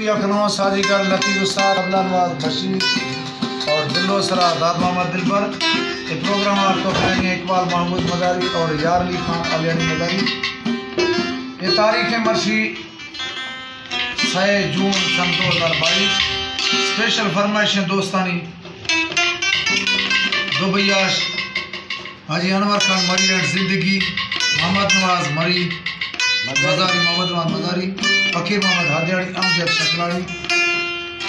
یخنو ساجیگر لطیف استاد ابلا نواز بشیر اور دلو سرا داد محمد دلبر۔ یہ پروگرام آپ کو کریں گے اقبال محمود مداری اور یار علی خان علیانی مداری۔ یہ تاریخ مرشی سہ جون سن دو ہزار بائیس۔ Special فرمائشیں دوستانی۔ Do بیاش Haji Anwar Khan Murree and زندگی، محمد نواز مری۔ مزاری محمد نواز مزاری فقیر محمد ہادیاڑی امجد شکلاڑی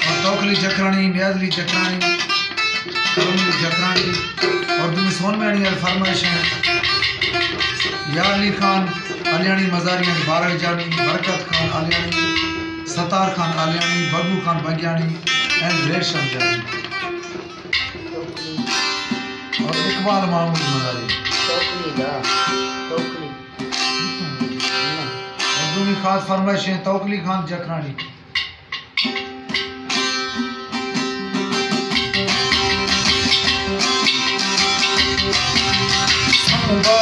اور توکلی چکرانی نیازلی چکرانی کرملی چکرانی اور دمی سون میں انہی فرمائش ہیں۔ یار علی خان، علیانی مزاری یعنی بارک جانی، برکت خان، علیانی، ستار خان، علیانی بگو خان، بگیانی اینڈ ریشم جانی۔ اور اقبال محمود مزاری۔ خاص فرمائش ہے توکلی خان جکرانی۔ Oh,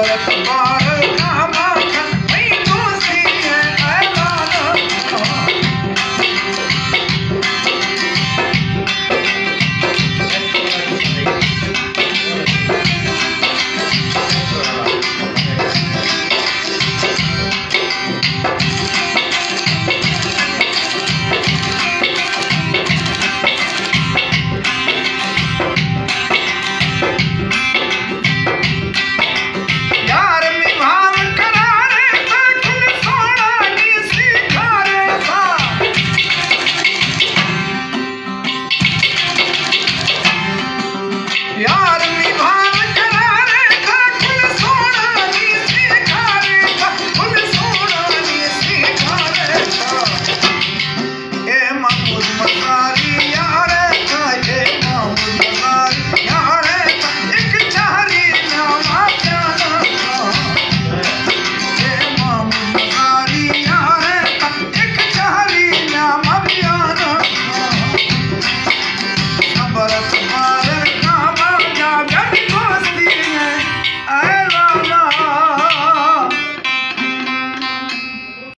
Lord, come.